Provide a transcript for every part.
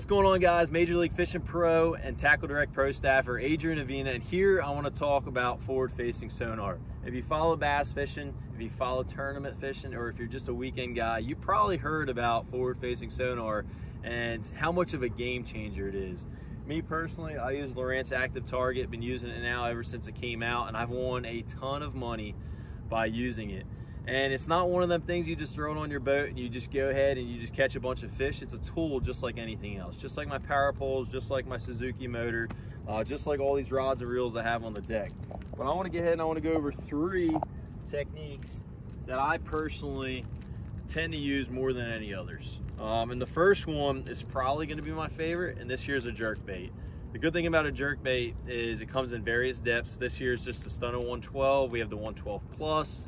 going on guys? Major League Fishing Pro and Tackle Direct Pro staffer Adrian Avena and here I want to talk about forward facing sonar. If you follow bass fishing, if you follow tournament fishing, or if you're just a weekend guy, you probably heard about forward facing sonar and how much of a game changer it is. Me personally, I use Lowrance Active Target, been using it now ever since it came out and I've won a ton of money by using it. And it's not one of them things you just throw it on your boat and you just go ahead and you just catch a bunch of fish. It's a tool just like anything else. Just like my power poles, just like my Suzuki motor, uh, just like all these rods and reels I have on the deck. But I wanna get ahead and I wanna go over three techniques that I personally tend to use more than any others. Um, and the first one is probably gonna be my favorite, and this here's a jerk bait. The good thing about a jerk bait is it comes in various depths. This here is just the Stunna 112. We have the 112 Plus.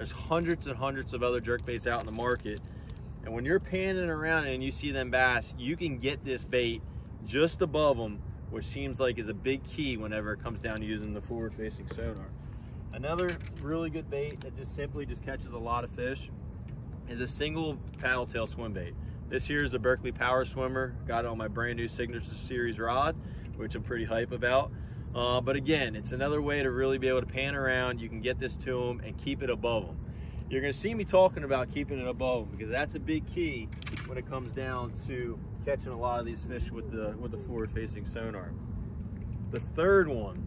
There's hundreds and hundreds of other jerk baits out in the market. And when you're panning around and you see them bass, you can get this bait just above them, which seems like is a big key whenever it comes down to using the forward facing sonar. Another really good bait that just simply just catches a lot of fish is a single paddle tail swim bait. This here is a Berkley Power Swimmer. Got it on my brand new Signature Series rod, which I'm pretty hype about. Uh, but again, it's another way to really be able to pan around. You can get this to them and keep it above them. You're gonna see me talking about keeping it above them because that's a big key when it comes down to catching a lot of these fish with the, with the forward facing sonar. The third one,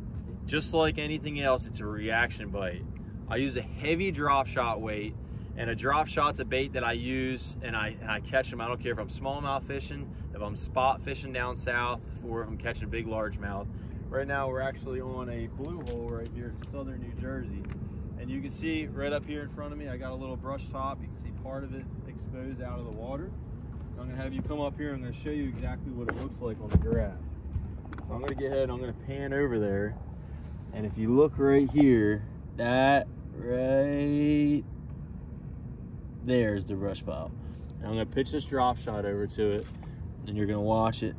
just like anything else, it's a reaction bite. I use a heavy drop shot weight and a drop shot's a bait that I use and I, and I catch them. I don't care if I'm smallmouth fishing, if I'm spot fishing down south, or if I'm catching big largemouth. Right now we're actually on a blue hole right here in southern New Jersey. And you can see right up here in front of me, I got a little brush top. You can see part of it exposed out of the water. I'm gonna have you come up here. I'm gonna show you exactly what it looks like on the graph. So I'm gonna get ahead, and I'm gonna pan over there. And if you look right here, that right there's the brush pile. And I'm gonna pitch this drop shot over to it and you're gonna watch it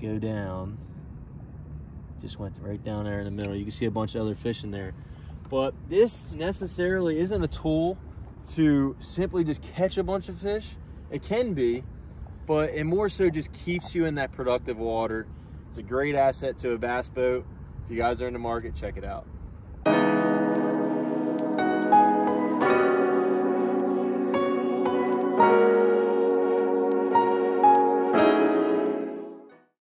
go down just went right down there in the middle. You can see a bunch of other fish in there. But this necessarily isn't a tool to simply just catch a bunch of fish. It can be, but it more so just keeps you in that productive water. It's a great asset to a bass boat. If you guys are in the market, check it out.